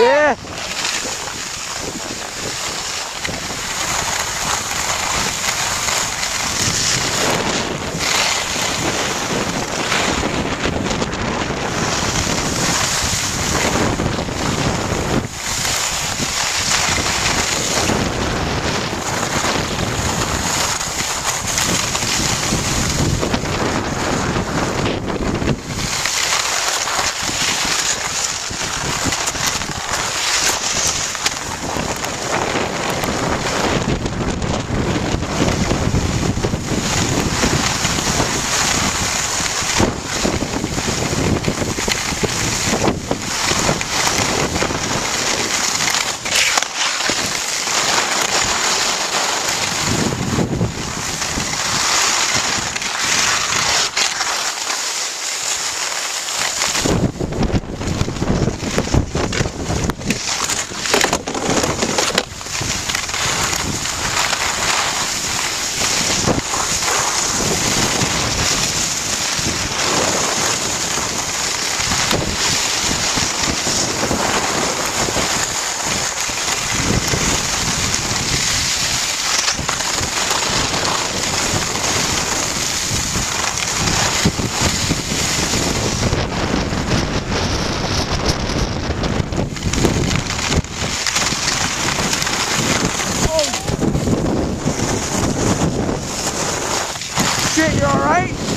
Yeah. shit, you alright?